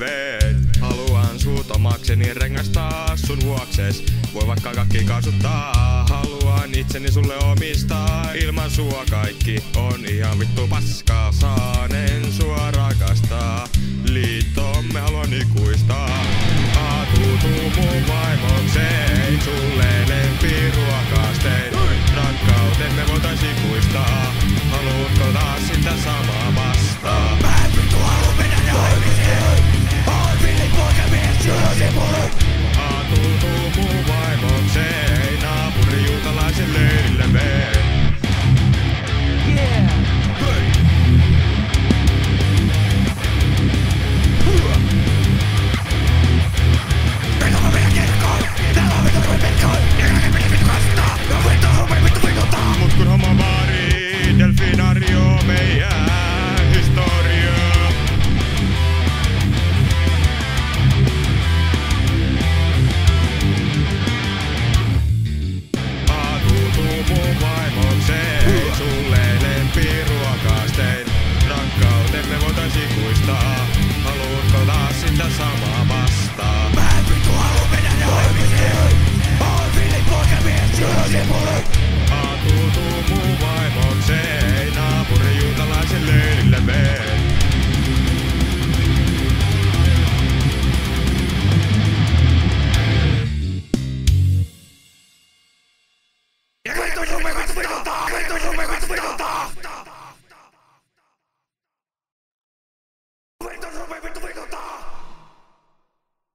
pilveen. Haluan suut omakseni rengastaa sun vuokses. Voi vaikka kaikki kasuttaa. Haluan itseni sulle omistaa. Ilman sua kaikki on ihan vittu paskaa. Saanen sua rakastaa. Liittomme haluan ikuistaa. Aatuutu mun vaimokseen. Sulle lempiruokastein. Rakkautemme voitais kuistaa. Haluutko taas sitä samaa? mayor.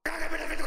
Caga, benefício!